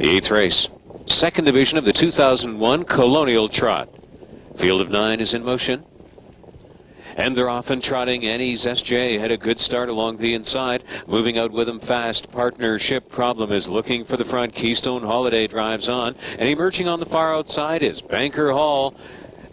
The eighth race, second division of the 2001 Colonial Trot. Field of nine is in motion. And they're off and trotting. Annie's SJ had a good start along the inside. Moving out with him fast. Partnership problem is looking for the front. Keystone Holiday drives on. And emerging on the far outside is Banker Hall.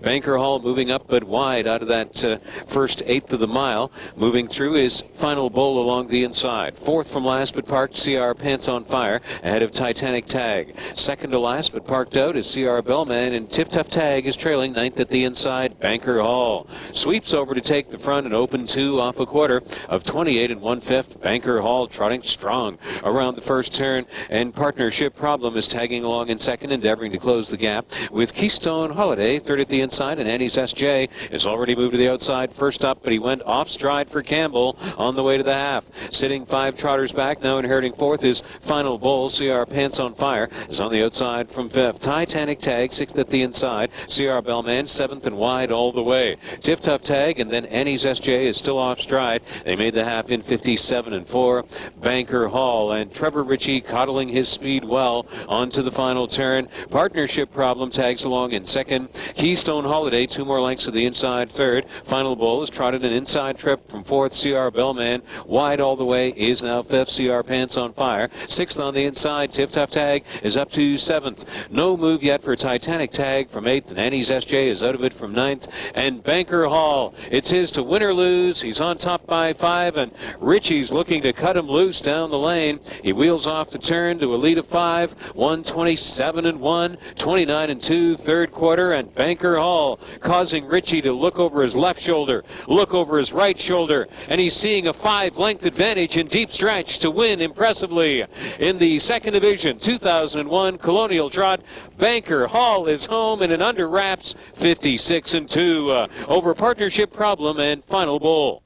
Banker Hall moving up but wide out of that uh, first eighth of the mile. Moving through his final bowl along the inside. Fourth from last but parked, CR Pants on Fire ahead of Titanic Tag. Second to last but parked out is CR Bellman and Tiff Tough Tag is trailing ninth at the inside. Banker Hall sweeps over to take the front and open two off a quarter of 28 and one fifth. Banker Hall trotting strong around the first turn and partnership problem is tagging along in second endeavoring to close the gap with Keystone Holiday third at the inside, and Annie's SJ is already moved to the outside first up, but he went off stride for Campbell on the way to the half. Sitting five trotters back, now inheriting fourth is Final Bull. CR Pants on Fire is on the outside from fifth. Titanic Tag, sixth at the inside. CR Bellman, seventh and wide all the way. Tiff Tough Tag, and then Annie's SJ is still off stride. They made the half in 57 and 4. Banker Hall and Trevor Ritchie coddling his speed well onto the final turn. Partnership problem tags along in second. Keystone Holiday, two more lengths to the inside third. Final Bull has trotted an inside trip from fourth. CR Bellman wide all the way is now fifth. CR Pants on Fire. Sixth on the inside. Tiff Tag is up to seventh. No move yet for Titanic Tag from eighth. And Annie's SJ is out of it from ninth. And Banker Hall, it's his to win or lose. He's on top by five. And Ritchie's looking to cut him loose down the lane. He wheels off the turn to a lead of five. 127 and 1, 29 and 2, third quarter. And Banker Hall Hall, causing Ritchie to look over his left shoulder, look over his right shoulder, and he's seeing a five-length advantage in deep stretch to win impressively in the second division 2001 Colonial Trot. Banker Hall is home in an under wraps 56 and 2 uh, over partnership problem and final bull.